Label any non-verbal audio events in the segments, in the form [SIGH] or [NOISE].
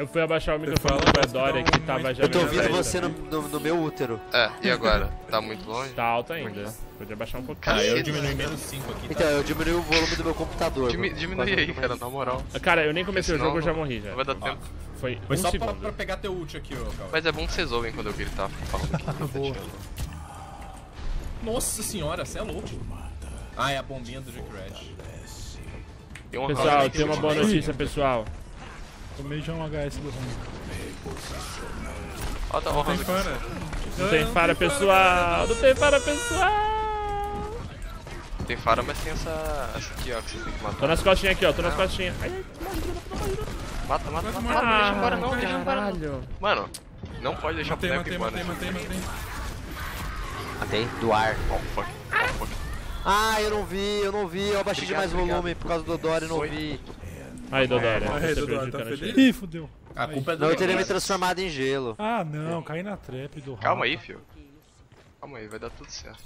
Eu fui abaixar o microfone mas Dória que tava já Eu tô ouvindo você no, no- no meu útero. É, e agora? Tá muito longe? Tá alto ainda. Podia baixar um pouquinho. Ah, eu diminui menos 5 aqui, tá? Então, eu diminui o volume do meu computador. Dimi- diminui aí, cara, na moral. Cara, eu nem comecei o Senão jogo, eu já morri já. Não vai dar tempo. Foi Foi um só pra, pra pegar teu ult aqui, ô. Mas é bom que vocês ouvem quando eu gritar falando que [LAUGHS] tá tirando. Nossa senhora, você é louco. Ah, é a bombinha do um Pessoal, tem uma aqui, boa notícia, pessoal. Tomei já um HS do ruim. Ó, tá. Para. Não tem para, pessoal. Não tem para, pessoal. Tem fara, mas tem essa. Essa aqui, ó, que você tem que Tô matar. nas costinhas aqui, ó. Tô nas costinhas. Ai, Mata, mata, mata, mata. Não deixa embora, não, deixa embora. não. Mano, não pode deixar o Matei, boneco matei, embora. matei, matei, matei. Matei, do ar. Oh, fuck. Oh, fuck. Ah, eu não vi, eu não vi. Eu abaixei demais o volume por causa do Dori, não Foi. vi. Aí, Dodória. Aí, Você Dodória, tá feliz? Ih, fudeu. A culpa é do Não, eu teria me Junkrat. transformado em gelo. Ah, não, caí na trap do Calma rato. aí, fio. Calma aí, vai dar tudo certo.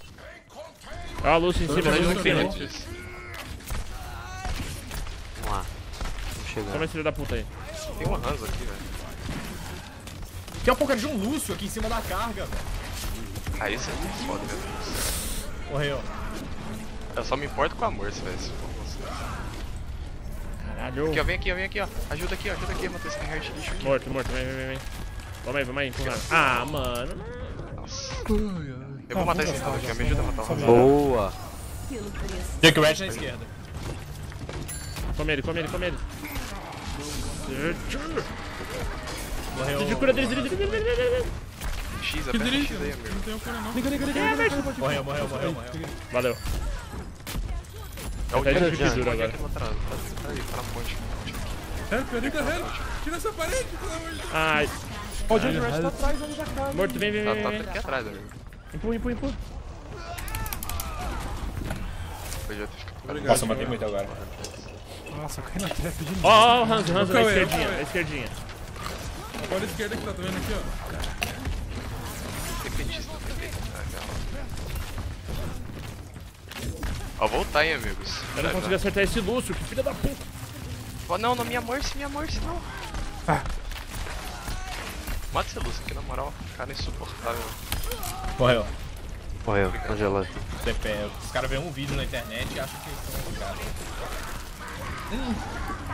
Ó, a Lúcia em cima, muito disso. Vamos lá. Vamos chegando. Toma esse filho da puta aí. Tem uma Hanzo aqui, velho. Daqui a pouco é de um Lúcio aqui em cima da carga, velho. Ah, isso é muito foda, velho. Morreu. Eu só me importo com a Mercy, velho. Caralho. Aqui, ó, vem aqui, ó, vem aqui, ó. Ajuda aqui, ó, ajuda aqui, Matheus, tem heart lixo aqui. Morto, morto. Vem, vem, vem, vem. Vamos aí, vamos aí, empurrando. Ah, mano. Nossa. Eu vou matar esse Hanzo aqui, me ajuda a matar o Hanzo. Boa. Junkrat na esquerda. Come ele, come ele, come ele. Morreu. De cura dele, dele, dele, dele, dele, dele. X, aperta X aí, amigo. Morreu, morreu, morreu, morreu. Valeu. É o que duro agora. aqui lá atrás. Tá tá aí, tá na ponte. Help, ajuda, help. Tira essa parede, pelo amor de Deus. Ai, Ó, o Junkrat tá atrás ali da casa. morto, vem, vem, Tá, vem, tá vem. aqui atrás, amigo. Empurra, empurra, empurra. Ficado. Obrigado. Nossa, matei muito agora. Nossa, caí na trap de novo. Ó, ó, o Hanzo, Hanzo na é? esquerdinha, é? na esquerdinha. Olha a esquerda que tá, tá vendo aqui, ó. Ó, voltar, hein, amigos. Eu não consegui acertar esse Lúcio, que filha da puta. Ó, não, não, minha Mercy, minha Mercy, não. Ah. Mata esse Lúcio aqui, na moral. Cara insuportável. Morreu. Morreu, congelou. CP. Os caras veem um vídeo na internet e acham que são os caras.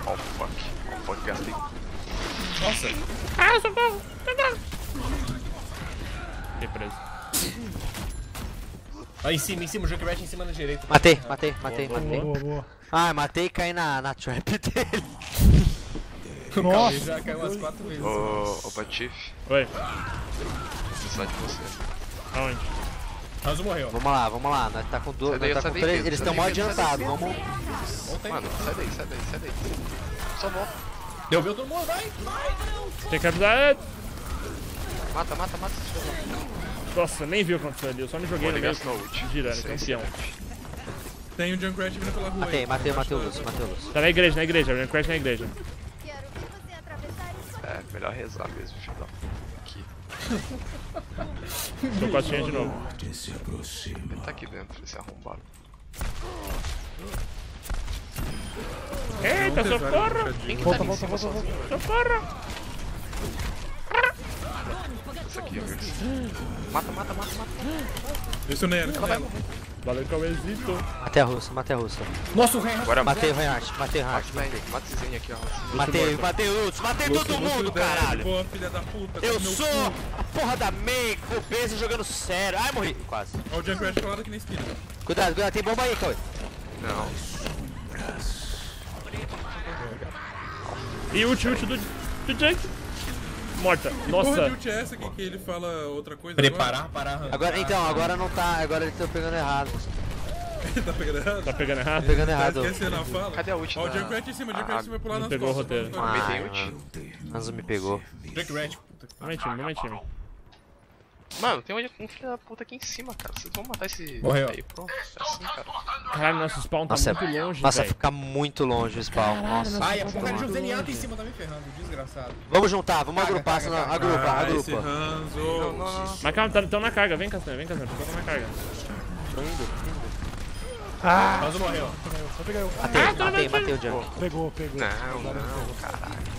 Oh, fuck. Oh, fuck, gastei. Nossa. Ah, socorro, socorro. Fiquei preso. Aí em cima, em cima, o Junkrat em cima na direita. Matei, matei, matei, Boa, matei. boa, boa. Ah, matei e caí na, na trap [LAUGHS] dele. Ele Nossa, já caiu umas quatro vezes. Ô, ô, Patife, Oi, precisar de você. aonde? Ranzo morreu. Vamos lá, vamos lá. Nós tá com. Sai daí, Nós tá com três. Pedro, Eles estão daí, adiantados. Vamos. Mano, sai daí, sai daí, sai daí. Só volta. Deu todo mundo, vai, vai. Tem que avisar. Mata, mata, mata. Nossa, nem vi o que aconteceu ali. Eu só me joguei Pô, no meio. Girando, é campeão. Tem o Junkrat vindo pela rua Matei, aí. matei, matei o Lúcio, matei o Lúcio. Tá na igreja, na igreja. Vem crash na igreja. É, melhor rezar mesmo, filho da. Aqui. Tô costinha de novo. Ele tá aqui dentro, esse arrombado. Eita, socorro! Quem que tá ali em cima sozinho? velho? Socorro! Essa aqui, velho. Mata, mata, mata, mata. Isso não era. Valeu, Cauêzito. Matei a russa, matei a russa. Nossa, o Reinhardt. Agora Matei o Reinhardt, matei o Reinhardt. mata esse Zen aqui, ó. Matei, matei o Lúcio, matei todo mundo, caralho. Boa, filha da puta. Eu sou cu. a porra da May, obesa jogando sério. Ai, morri. Quase. Ó, o Junkrat colado aqui na esquina. Cuidado, cuidado, tem bomba aí, Cauê. Não. E ult, ult do, do Junk. Morta. Porra de Nossa. ult é essa aqui que ele fala outra coisa Preparar, parar, arrancar. Agora, então, agora não tá, agora eles estão pegando errado. agora? [LAUGHS] tá pegando errado? Tá pegando errado? Pegando Tá errado. esquecendo a fala? Cadê a ult Ó, o Junkrat em cima, o Junkrat Ah, em cima vai pular nas pegou o costas. roteiro. Ult. mano. Hanzo me pegou. Junkrat, puta que Vamos time, vamos time. Mano, tem um filho da puta aqui em cima, cara. Vocês vão matar esse. Morreu. Aí, pronto. É assim, cara. Caralho, nosso spawn tá Nossa, muito longe, nossa, velho. fica muito longe o spawn. Nossa. Ai, a porcaria de um zenyatta em cima tá me ferrando, desgraçado. Vamos juntar, vamos Caga, agrupar, caga, senão caga. agrupa, Ah, esse agrupa. Hanzo. Mas calma, tá- tão na carga. Vem, Castanha, vem, Castanha. Tô na carga. Tô indo. Hanzo morreu. Só pegar eu. Matei, matei, matei o Junk. Pegou, pegou. Não, não, caralho.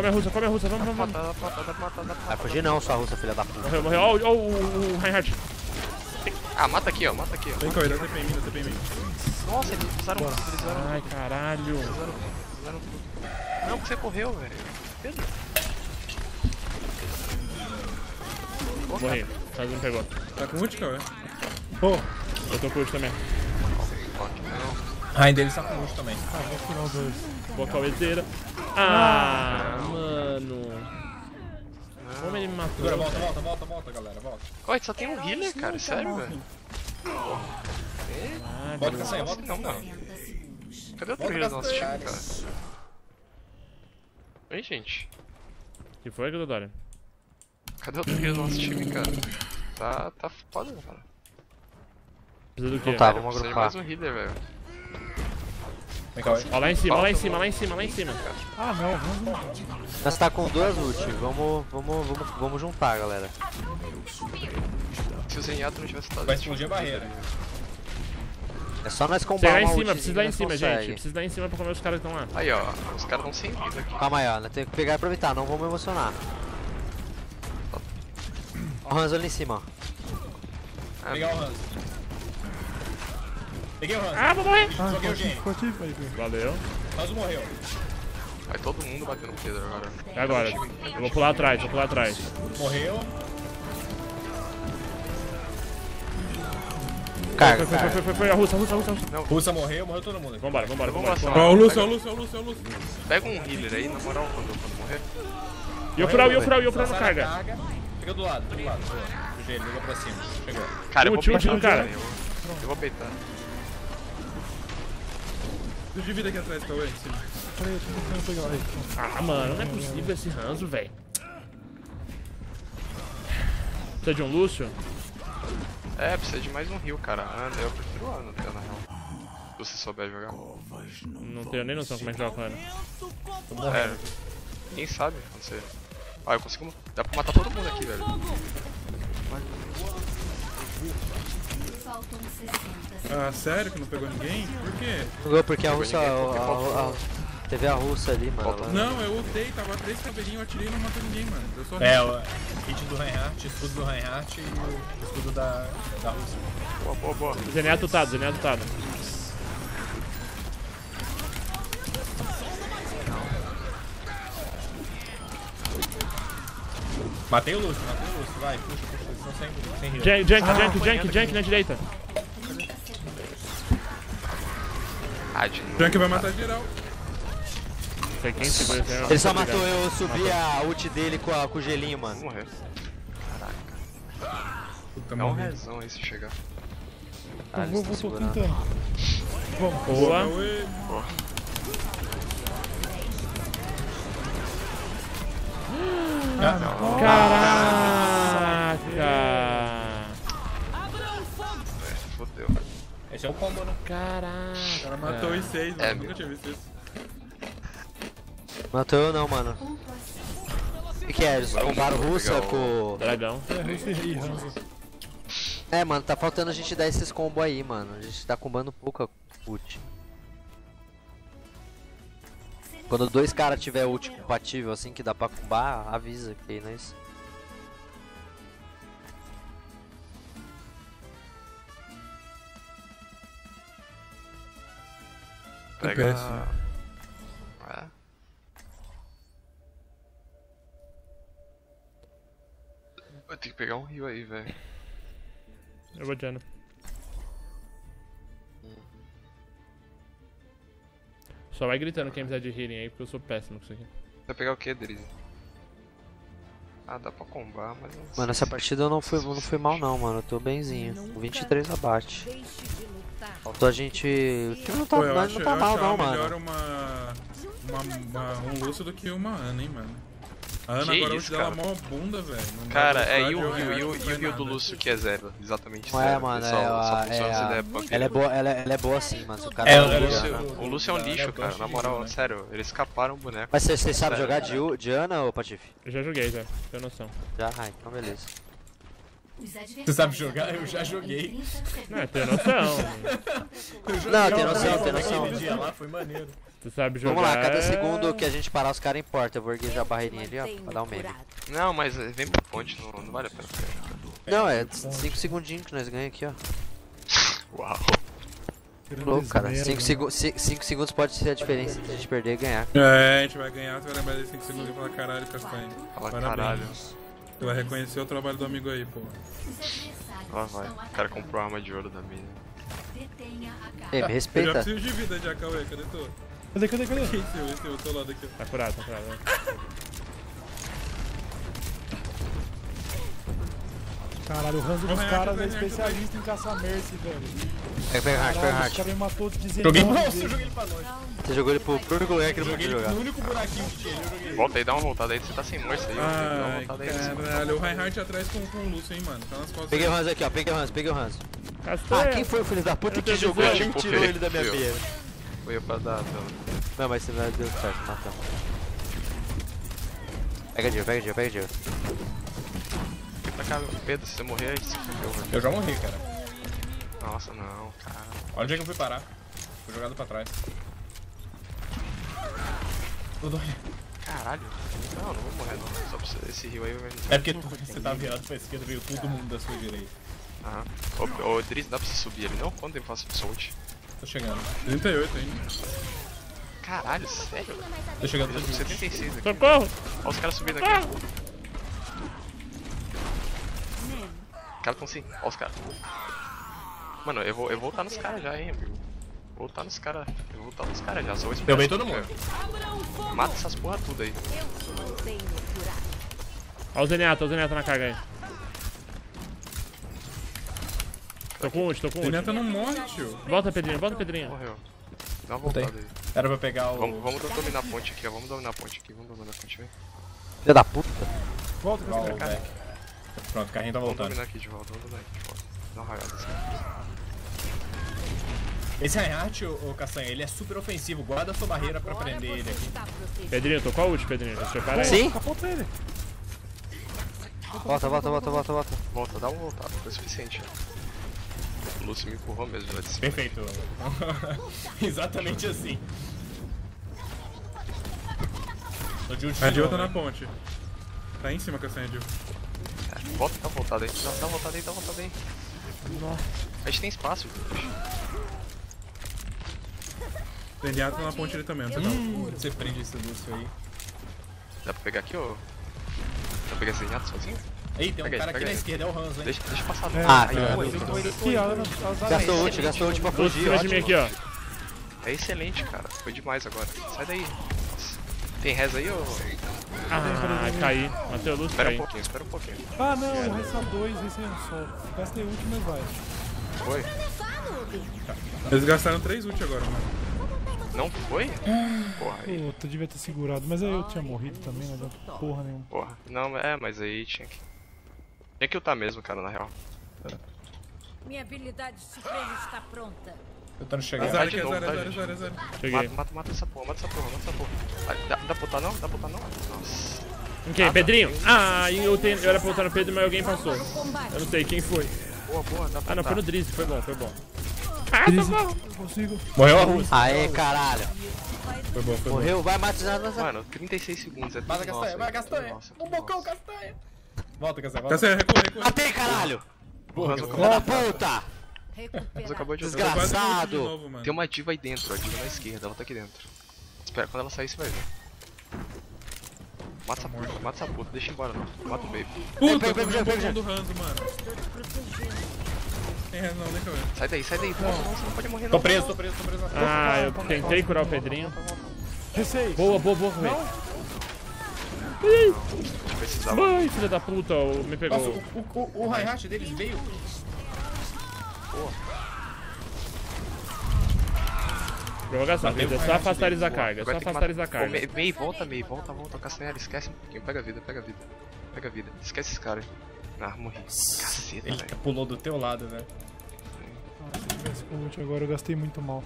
Come a russa, come a russa, vamos, vamos, vamos. Dá pra matar, dá pra matar, dá pra Vai fugir não, sua russa, filha da puta. Morreu, morreu. Ó, o- ó, o, o Reinhardt. Ah, mata aqui, ó, mata aqui, ó. Vem, Cauê, dá TP em mim, dá TP em mim. Nossa, eles usaram tudo, eles usaram Ai, caralho. usaram tudo, usaram tudo. Não, porque você correu, velho. Pedro. Morri. Quase me pegou. Tá com ult, Cauê? Pô, eu tô com ult também. A Rain dele está com ult também. Boa cauezeira. Ah, mano. Como ele me matou? Segura, volta, volta, volta, volta, galera, volta. Olha, só tem um healer, cara, sério, velho. Com essa aí, volta Não, aí. Cadê o outro healer do nosso time, cara? Oi, gente. que foi, Dodória? Cadê o outro healer do nosso time, cara? Tá, tá foda, cara. Precisa do quê? Não tá, vamos precisa de agrupar. mais um healer, velho. Vem cá, Ó, lá em cima, lá em cima, lá em cima, lá em cima. Ah, não, vamos. Nós tá com duas ult, vamos, vamos, vamos, vamos juntar, galera. Se o Zenyatta não tivesse estado Vai explodir a barreira. É só nós combar lá em cima, precisa lá em cima, consegue. gente. Precisa lá em cima pra comer os caras que estão lá. Aí, ó, os caras estão sem vida aqui. Calma aí, ó, nós temos que pegar e aproveitar, não vamos emocionar. Ó o Hans ali em cima, ó. Ah, Pegar o Hans. Peguei o Hans. Ah, vou morrer! Joguei o Gen. Ficou aqui, vai ver. Valeu. Hans morreu. Vai todo mundo batendo no Pedro agora. É agora. Eu vou pular atrás, vou pular atrás. Morreu. Carga, Foi, foi, foi, foi, foi, a russa, a russa, a russa. a russa. Morreu, morreu todo mundo. Vambora, vambora, vambora. Ó, o Lúcio, ó, o Lúcio, ó, o Lúcio, ó, o Lúcio. Pega um healer aí, na moral, quando, quando morrer. E eu furar, e eu furar, e eu furar no Sai da carga. Fica do lado, do lado. Boa. O G, liga pra cima. Chegou. Cara, eu vou peitar, no cara. velho. Eu, eu vou peitar. Deixa de vida aqui atrás, Cauê. Peraí, eu tô tentando pegar aí. Ah, mano, não é possível esse ranzo, velho. Precisa de um Lúcio? É, precisa de mais um heal, cara. Ana, eu prefiro o Ana, na real. Se você souber jogar. Não tenho nem noção como é que joga com ele. É, quem sabe quando você... Ah, eu consigo... Dá pra matar todo mundo aqui, velho. Faltam 60 Ah, sério que não pegou ninguém? Por quê? Jogou porque a russa. A, a, teve a russa ali, mano. Não, eu ultei, tava três cabelinhos, eu atirei e não matou ninguém, mano. Eu só É, o kit do Reinhardt, escudo do Reinhardt e o escudo da, da Rússia. Boa, boa, boa. Zené tutado, Zené tutado. Matei o Lúcio, matei o Lúcio. Vai, puxa, puxa. Sem, heal. Jank, jank, jank, jank, jank na direita. Ah, de novo. Junk vai matar geral. Sei quem segura esse Ele só matou eu subir a ult dele com, a, com o gelinho, Vou mano. morrer. Puta, Dá um morri. rezão aí se chegar. Ah, vou, vou, segurando. tentando. Vamos, Boa. Caraca! Esse é o combo, né? O cara Caraca! matou os seis, mano. É, Nunca meu. tinha visto isso. Matou eu não, mano. O que, que é? Eles combaram russa Legal. com. Dragão. É. É, mano, tá faltando a gente dar esses combos aí, mano. A gente tá combando pouca ult. Quando dois caras tiver ult compatível assim que dá pra combar, avisa que aí nós. Pega... péssimo. É. Vai ter que pegar um rio aí, velho. Eu vou Diana. Só vai gritando quem precisar de healing aí, porque eu sou péssimo com isso aqui. Vai pegar o que, Drizzy? Ah, dá pra combar, mas não sei Mano, essa partida eu não fui, não fui mal não, mano. Eu tô benzinho. Com 23 abate. Faltou a gente. O time não tá, Pô, não, acho, não tá mal não, melhor mano. uma, uma, uma- um Lúcio do que uma Ana, hein, mano. A Ana Que agora isso, dela cara? mó bunda, velho. Cara, é, e o rio, e o, e do. Lúcio que é zero, exatamente Não é, mano, só, é, só funciona é se a- der punk. Ela é boa, ela, é- ela é boa assim, mano. O cara É, é O. Lúcio, o Lúcio é um lixo, cara. Na moral, sério, eles escaparam o boneco. Mas você sabe jogar de, de Ana ou Patife? Eu já joguei, já. Tenho noção. Já, ai, então beleza. Você sabe jogar? Eu já joguei. Não, tenho noção. Não, tem noção, tem noção. Dia lá foi maneiro. Tu sabe jogar. Vamos lá, cada segundo que a gente parar, os caras importam. Eu vou erguer já a barreirinha ali, ó, pra dar um meme. Não, mas vem pra ponte, não, não vale a pena. Não, é 5 segundinhos que nós ganhamos aqui, ó. Uau. Louco, cara. Merda, 5 né? segu cinco segundos pode ser a diferença entre a gente perder e ganhar. É, a gente vai ganhar, tu vai lembrar desse 5 segundos e falar caralho, Castanha. Fala Parabéns. caralho. Tu vai reconhecer o trabalho do amigo aí, pô. Lá vai. O cara comprou a arma de ouro da mina. Ei, me Eu já respeita. preciso de vida já, Cauê, cadê tu? Cadê, cadê, cadê? Esse eu, esse eu, tô lá daqui. Tá curado, tá curado. Caralho, o ranzo dos caras é especialista em caçar Mercy, velho. Pega, pega hard, pega hard. os caras me matou de dizer Joguei. Nossa, eu velho. joguei ele pra longe. Você jogou ele pro pro único lugar que ele podia ele jogar. no único buraquinho que tinha, eu joguei. Volta aí, dá uma voltada aí, você tá sem morça aí. ó. Dá uma Ai, voltada aí. caralho. O Reinhardt atrás com, com o Lúcio, hein, mano. Tá nas costas. Peguei o Hans aqui, ó. Peguei o Hans, peguei o. Castanha. Ah, quem foi o filho da puta que jogou ali e tirou ele da minha beira? Foi eu pra dar dano. Não, mas você não deu certo, matamos. Pega Jill, pega Jill, pega Jill. Pra cá, Pedro, se você morrer, aí você fudeu, velho. Eu já morri, cara. Nossa, não, cara. Olha onde é que eu fui parar. Fui jogado pra trás. Tudo Caralho. Não, não vou morrer não. Só pra esse rio aí vai me É porque tu- você tá virado pra esquerda, veio todo mundo da sua direita. Aham. Ô, ô Driz, dá pra você subir ali não? Quanto tempo faz solte? Tô chegando. 38 ainda. Caralho, sério? Tô chegando tô com mundo. 76 aqui. Socorro! Olha os caras subindo aqui. Ah! Os caras tão assim, olha os caras. Mano, eu vou, eu vou voltar nos caras já, hein, amigo. Vou voltar nos caras. Eu vou voltar nos caras já, sou o Eu veio todo mundo. Mata essas porra tudo aí. Olha o Zenyatta, olha o Zenyatta na carga aí. Tô com ult, tô com ult. Zenyatta não morre, tio. Volta, Pedrinho, volta, Pedrinho. Morreu. Dá uma Voltei. voltada aí. Era pra pegar o. Vamos, vamos dominar a ponte aqui, ó. Vamos dominar a ponte aqui. Vamos dominar a ponte, vem. Filho da puta. Volta, Ó, o back. Pronto, o carrinho tá Vamos voltando. dominar aqui de volta, vamos dominar aqui de volta. Dá uma raiada assim. Esse Reinhardt, ô, ô Castanha, ele é super ofensivo. Guarda a sua barreira pra prender ele aqui. Pedrinho, tô com a ult, Pedrinho. Deixa eu parar aí. Sim? Capota ele. Volta, volta, volta, volta, volta. Volta, dá uma voltada, foi o suficiente. O Lúcio me empurrou mesmo lá de cima. Perfeito. [LAUGHS] Exatamente assim. Tô de ult A Jill tá na né? ponte. Tá em cima, Castanha, Jill. É, Volta, dá uma voltada aí. Dá, dá uma voltada aí, dá uma voltada aí. A gente tem espaço. Zenyatta tá na ponte ali também, não sei não. Hum, você prende esse Lúcio aí. Dá pra pegar aqui, ô? Dá pra pegar esse Zenyatta sozinho? Ei, tem um Pega aí, cara aqui na aí. esquerda, é o Hanzo, hein? Deixa, deixa passar. Ah. Aqui, ó. as- as aranhas. Gastou ult, gastou ult pra fugir, cima de mim ótimo. aqui, ó. É excelente, cara. Foi demais agora. Sai daí. Tem res aí, ô? Ah, caí. Matei o Lúcio, Espera um caí. pouquinho, espera um pouquinho. Ah, não, resta dois, esse é um só. Gastei ult, mas vai. Foi? Eles gastaram 3 ult agora, mano. Não foi? Porra, aí. Puta, devia ter segurado. Mas aí eu tinha morrido também, não adianta porra nenhuma. Porra. Não, é, mas aí tinha que. Tinha que ultar mesmo, cara, na real. Minha habilidade suprema está pronta. Tentando chegar. Azar. Zara de aqui, a novo, Zara, a tá, Zara, a gente? Zara, a Zara. Cheguei. Mata, mata, mata essa porra, mata essa porra, mata essa porra. Ah, dá, dá pra botar não? Dá pra botar não? Nossa. Ok, Pedrinho. Ah, eu, tenho, eu era pra botar no Pedro, mas alguém passou. Eu não sei quem foi. Boa, boa, dá pra Ah, não, foi no Drizzy, foi bom, foi bom. Ah, tá bom. eu consigo. Morreu a Rússia. Aê, caralho. Foi bom, foi bom. Morreu, vai, mata nada. Mano, 36 segundos. É Mata tudo Castanha, vai aí. Castanha. Nossa, Um bocão. Castanha. Volta, Castanha, volta. Castanha, recua, recua. Matei, caralho. Porra, Filho da puta. Recuperar. de Eu ult de Desgraçado. novo. Tem uma diva aí dentro, a diva na esquerda, ela tá aqui dentro. Espera, quando ela sair você vai ver. Mata essa puta, mata essa puta, deixa embora não. Mata o baby. Puta, pega, eu pega, bocão do Hanzo, mano. Res não, nem Cauê. Sai daí, sai daí. Não, não, você não pode morrer não. Tô preso, tô preso, tô preso. Ah, eu tentei curar o Pedrinho. Receio. Boa, boa, boa, Rui. Precisava. Vai, filha da puta, o- me Nossa, pegou. o, o, o, o Reinhardt deles veio. Prorrogação, o é só afastar eles da carga, é só agora tem que afastar eles da carga. Ô, Mei, Mei, volta, Mei, volta, volta. Castanheira, esquece um pouquinho. Pega a vida, pega a vida. Pega a vida. Esquece esse cara aí. Ah, morri. Caceta, Ele velho. pulou do teu lado, velho. Se tivesse com ult agora, eu gastei muito mal.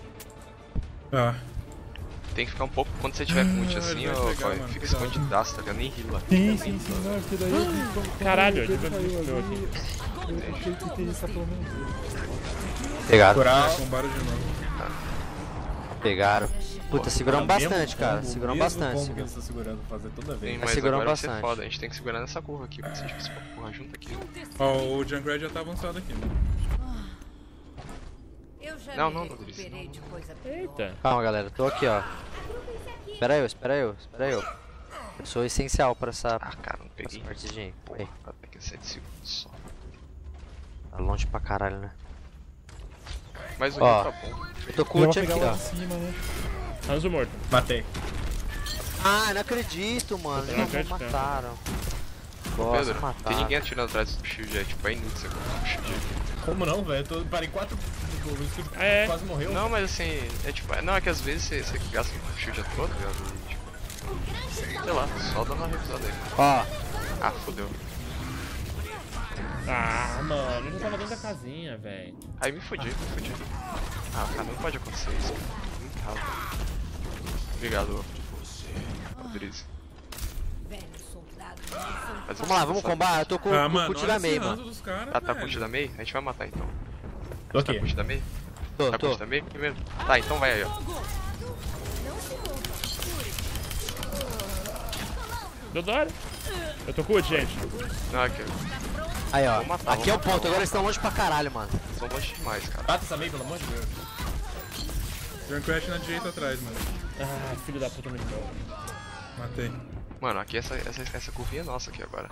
Ah, Tem que ficar um pouco quando você tiver com ult Ah, assim, ó, pegar, fica escondidaço, tá ligado? Nem rila. Sim, sim, sim, não, porque daí Caralho, ele caiu deu ali, Eu achei que teria essa pelo menos. Pegaram, novo. pegaram. Puta, seguramos bastante, cara. combo, Seguramos bastante. combo que eles estão segurando fazer toda Sim, vez. mas seguramos bastante. foda. A gente tem que segurar nessa curva aqui. Se a gente porra junto aqui. Ó, o Junkrat já tá avançado aqui, já Não, não, não, coisa pior. Eita. Calma, galera. Tô aqui, ó. Espera eu, espera eu, espera eu. Eu sou essencial pra essa, Ah, cara, não essa peguei. partidinha. aí. Porra, até que 7 segundos só. Tá longe pra caralho, né? Mas o Ó. Rio tá bom. Eu tô com o ult aqui, lá ó. cima, né? Hanzo morto. Matei. Ah, não acredito, mano. Não, não cara. mataram. Nossa, Pedro, tem mataram. ninguém atirando atrás do shield, é tipo, é inútil você colocar o shield aqui. Como não, velho? Eu tô- parei quatro. O É. quase morreu. Não, mas assim, é tipo, não, é que às vezes você, você gasta o shield à toa, tá ligado? E, tipo, sei lá, só dá uma revisada aí. Ó, Ah, fodeu. Ah, mano, eu já tava dentro da casinha, velho. Aí me fodi, me fodi. Ah, cara, não pode acontecer isso. cara. Obrigado, são Mas vamos lá, vamos combar. Eu tô com, Ah, com o mano, ult da Mei, mano. dos caras, Ah, tá com ult da Mei? A gente vai matar então. Tô Tá aqui. com ult da Mei? Tô, Tá com tô. ult da Mei primeiro? Tá, então vai aí, ó. Deu Dora. Eu tô com ult, gente. Não, aqui, Aí, ó. Matar, Aqui é o ponto. Agora eles estão longe pra caralho, mano. são longe demais, cara. Mata essa meio, pelo amor de Deus. Junkrat na direita atrás, mano. Ah, filho da puta, me deu. Matei. Mano, aqui essa, essa, essa curvinha é nossa aqui agora.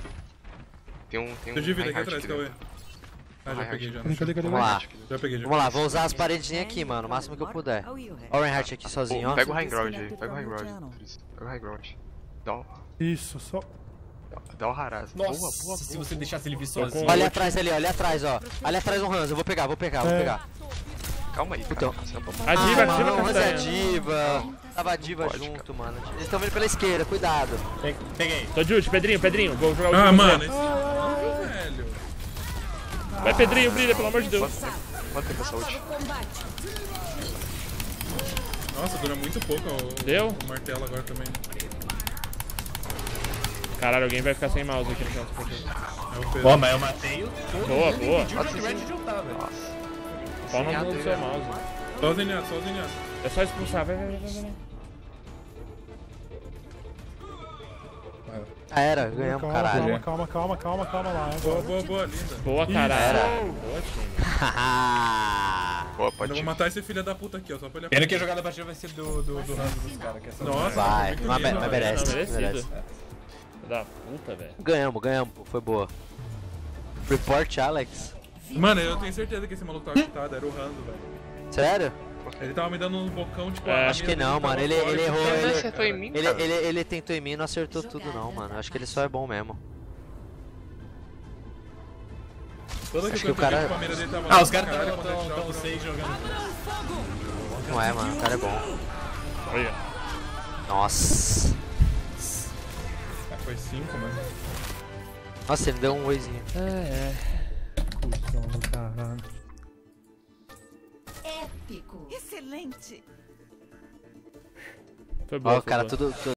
Tem um. Tem um. De vida aqui atrás, Cauê. Ah, já peguei já. Cadê, cadê, cadê? Vamos lá. Já peguei já. Vamos lá, vou usar as paredinhas aqui, mano. O máximo que eu puder. Ó o Reinhardt aqui sozinho, ó. pega o high ground aí, pega o high ground. Pega o high ground. Dá um, Isso, só. Dá, um haraz. Nossa, boa, boa, se boa. você deixasse ele vir sozinho. Olha atrás ali, olha atrás, ó. Olha atrás do Hans. Eu vou pegar, vou pegar, vou É. pegar. Calma aí, cara. Então. Pode A diva, ah, a diva mano, o Hans é diva. Tava a diva Pode, junto, mano. Eles estão vindo pela esquerda, cuidado. Pe- Peguei. Tô de ult, Pedrinho, Pedrinho. Vou jogar o Ah, mano, esse. você. Não, velho. Vai, Pedrinho, brilha, pelo amor de Deus. Quanto tempo essa ult? Nossa, dura muito pouco o, Deu? o martelo agora também. Caralho, alguém vai ficar sem mouse aqui no canto. É o Pedro. Ó, mas eu matei o. Boa, boa. Pau Sem no nada, do seu né? mouse. Só zenyados, só os zenyados. É só expulsar, vai, vai, vai, vai, vai. Já era, ganhamos, calma, caralho. calma, calma, calma, calma, calma lá. Boa, boa, boa, linda. Boa, Era. caralho. Boa, time. [LAUGHS] Boa, Eu pode vou ir. matar esse filho da puta aqui, ó, só pra ele Pena que a jogada partida vai ser do, do, do Ramos dos caras, que é essa Nossa. Vai, mas, velho. merece, Não, merecido. Da puta, velho. Ganhamos, ganhamos, pô, foi boa. Report Alex. Mano, eu tenho certeza que esse maluco tava chutado, era o Rando, velho. Sério? Ele tava me dando um bocão, tipo, É, Acho que não, mano. Ele, ele errou. Ele Ele, acertou em mim, ele, ele, ele tentou em mim e não acertou tudo, não, mano. Acho que ele só é bom mesmo. Toda Acho que que o eu cara... cara- a mira dele tava Ah, os caras estão seis jogando. Não é, mano. O cara é bom. Olha. Nossa. Foi 5, mano. Nossa, ele deu um oizinho. Cusão do caralho. Épico. Excelente. Foi boa, Ó, o cara boa. tudo, tudo